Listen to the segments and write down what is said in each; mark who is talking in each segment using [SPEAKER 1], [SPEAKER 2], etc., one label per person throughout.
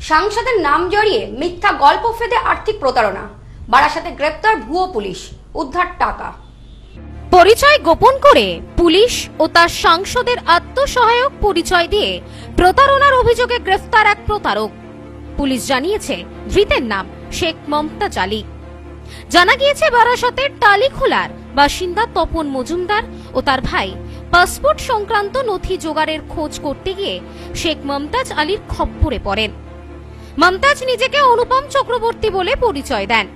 [SPEAKER 1] সাংসদের নাম জড়িয়ে মিথ্যা গল্প ফেদে আর্থিক প্রতারণা। বারাসাতে গ্রেপ্তার ভুয়ো পুলিশ। উদ্ধার টাকা।
[SPEAKER 2] পরিচয় গোপন করে পুলিশ ও তার সাংসদের আত্মসহায়ক পরিচয় দিয়ে প্রতারণার অভিযোগে গ্রেফতার এক প্রতারক। পুলিশ জানিয়েছে, ধৃতের নাম শেখ মমতাজ আলী। জানা গিয়েছে, বারাসতের টালিখোলার বাসিন্দা তপন মজুমদার ও তার ভাই পাসপোর্ট সংক্রান্ত নথি জোগাড়ের খোঁজ করতে গিয়ে শেখ মমতাজ আলীর খপ্পরে পড়েন। মমতাজ নিজেকে অনুপম চক্রবর্তী বলে পরিচয় দেন।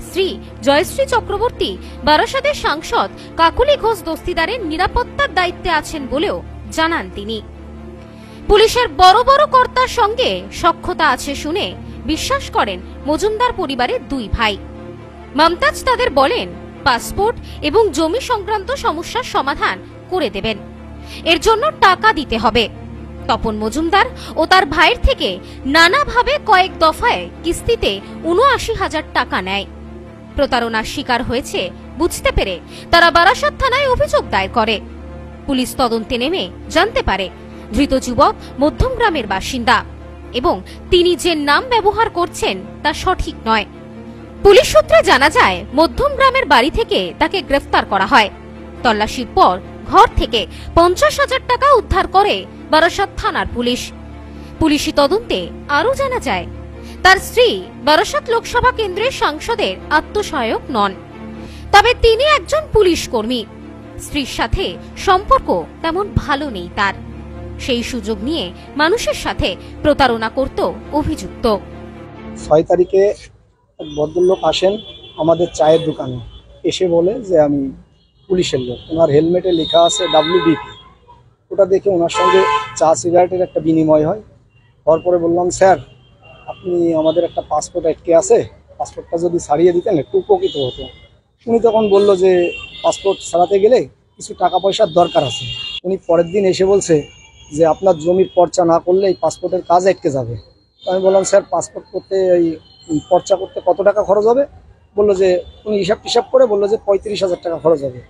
[SPEAKER 2] স্ত্রী জয়শ্রী চক্রবর্তী, বারাসাতের সাংসদ কাকুলি ঘোষ দস্তিদারের নিরাপত্তার দায়িত্বে আছেন বলেও জানান তিনি। পুলিশের বড় বড় কর্তার সঙ্গে সক্ষতা আছে শুনে বিশ্বাস করেন মজুমদার পরিবারের দুই ভাই। মমতাজ তাদের বলেন, পাসপোর্ট এবং জমি সংক্রান্ত সমস্যার সমাধান করে দেবেন। এর জন্য টাকা দিতে হবে। তপন মজুমদার ও তার ভাইয়ের থেকে নানাভাবে কয়েক দফায় কিস্তিতে উনআশি হাজার টাকা নেয়। প্রতারণার শিকার হয়েছে বুঝতে পেরে তারা বারাসাত থানায় অভিযোগ দায়ের করে। পুলিশ তদন্তে নেমে জানতে পারে ধৃত যুবক মধ্যম গ্রামের বাসিন্দা এবং তিনি যে নাম ব্যবহার করছেন তা সঠিক নয়। পুলিশ সূত্রে জানা যায়, মধ্যম গ্রামের বাড়ি থেকে তাকে গ্রেফতার করা হয়। তল্লাশির পর ঘর থেকে পঞ্চাশ হাজার টাকা উদ্ধার করে বারাসাত থানার পুলিশ। পুলিশি তদন্তে আরও জানা যায়, তার স্ত্রী বারাসাত লোকসভা কেন্দ্রের সাংসদের আত্মসহায়ক নন। তবে তিনি একজন পুলিশ কর্মী। স্ত্রীর সাথে সম্পর্ক তেমন ভালো নেই তার। সেই সুযোগ নিয়ে মানুষের সাথে প্রতারণা করত অভিযুক্ত।
[SPEAKER 3] ছয় তারিখে ভদ্রলোক আসেন আমাদের চায়ের দোকানে। এসে বলে যে আমি পুলিশের লোক। ওনার হেলমেটে লেখা আছে ডাব্লিউবিপি ওটা দেখে ওনার সঙ্গে চা সিগারেটের একটা বিনিময় হয়। হওয়ার পরে বললাম, স্যার, আপনি আমাদের একটা পাসপোর্ট আটকে আছে। পাসপোর্টটা যদি ছাড়িয়ে দিতেন, একটু উপকৃত হতো উনি তখন বলল যে, পাসপোর্ট ছাড়াতে গেলে কিছু টাকা পয়সার দরকার আছে। উনি পরের দিন এসে বলছে যে, আপনার জমির পর্চা না করলে এই পাসপোর্টের কাজ আটকে যাবে। আমি বললাম, স্যার, পাসপোর্ট করতে এই পর্চা করতে কত টাকা খরচ হবে? বলল যে, উনি হিসাব টিসাব করে বলল যে, পঁয়ত্রিশ হাজার টাকা খরচ হবে।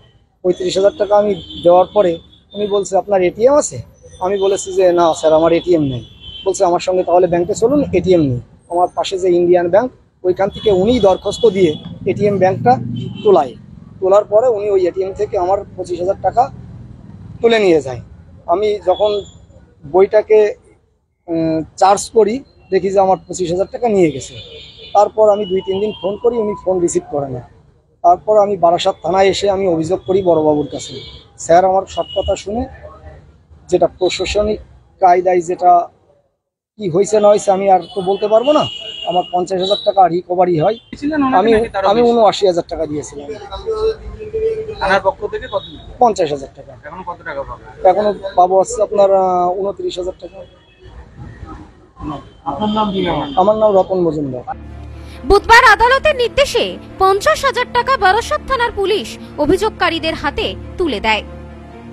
[SPEAKER 3] পঁয়ত্রিশ হাজার টাকা আমি দেওয়ার পরে উনি বলছে, আপনার এটিএম আছে? আমি বলেছি যে, না স্যার, আমার এটিএম নেই। বলছে, আমার সঙ্গে তাহলে ব্যাংকে চলুন, এটিএম নেই। আমার পাশে যে ইন্ডিয়ান ব্যাংক ওইখান থেকে উনিই দরখাস্ত দিয়ে এটিএম ব্যাংকটা তোলায়। তোলার পরে উনি ওই এটিএম থেকে আমার পঁচিশ হাজার টাকা তুলে নিয়ে যায়। আমি যখন বইটাকে চার্জ করি, দেখি যে আমার পঁচিশ হাজার টাকা নিয়ে গেছে। তারপর আমি দুই তিন দিন ফোন করি উনি ফোন রিসিভ করে না। তারপর আমি বারাসাত থানায় এসে আমি অভিযোগ করি বড়বাবুর কাছে। স্যার আমার সব কথা শুনে যেটা প্রশাসনিক কায়দায় যেটা কি হয়েছে না হয়েছে আমি আর তো বলতে পারব না। আমার পঞ্চাশ হাজার টাকা রিকভারি হয়। আমি আমি উনআশি হাজার টাকা দিয়েছিলাম। পঞ্চাশ হাজার টাকা।
[SPEAKER 4] এখন পাবে
[SPEAKER 3] হচ্ছে আপনার উনত্রিশ হাজার টাকা। আমার নাম রতন মজুমদার।
[SPEAKER 2] বুধবার আদালতের নির্দেশে পঞ্চাশ হাজার টাকা বারাসাত থানার পুলিশ অভিযোগকারীদের হাতে তুলে দেয়।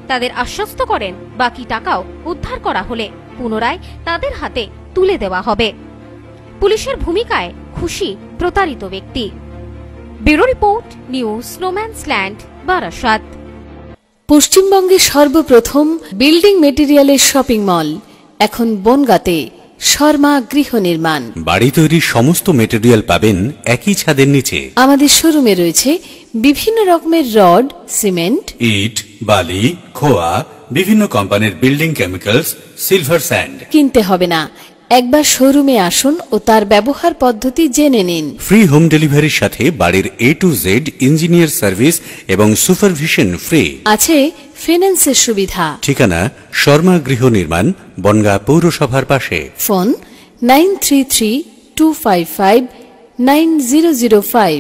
[SPEAKER 2] তাদের আশ্বস্ত করেন, বাকি টাকাও উদ্ধার করা হলে পুনরায় তাদের হাতে তুলে দেওয়া হবে। পুলিশের ভূমিকায় খুশি প্রতারিত ব্যক্তি। Bureau report, news, Snowman's land, Barasat.
[SPEAKER 5] পশ্চিমবঙ্গে সর্বপ্রথম বিল্ডিং মেটেরিয়ালের শপিং মল, এখন বনগাঁতে। শর্মা গৃহ নির্মাণ।
[SPEAKER 6] বাড়ি তৈরির সমস্ত মেটেরিয়াল পাবেন একই ছাদের নিচে।
[SPEAKER 5] আমাদের শোরুমে রয়েছে বিভিন্ন রকমের রড সিমেন্ট।
[SPEAKER 6] ইট বালি খোয়া বিভিন্ন কোম্পানির বিল্ডিং কেমিক্যালস সিলভার স্যান্ড
[SPEAKER 5] কিনতে হবে না। একবার শোরুমে আসুন ও তার ব্যবহার পদ্ধতি জেনে নিন।
[SPEAKER 6] ফ্রি হোম ডেলিভারির সাথে বাড়ির A to Z engineer service এবং সুপারভিশন ফ্রি
[SPEAKER 5] আছে ফিন্যান্সের সুবিধা।
[SPEAKER 6] ঠিকানা শর্মা গৃহ নির্মাণ বনগা পৌরসভার পাশে।
[SPEAKER 5] Phone nine three three two five five nine zero zero five.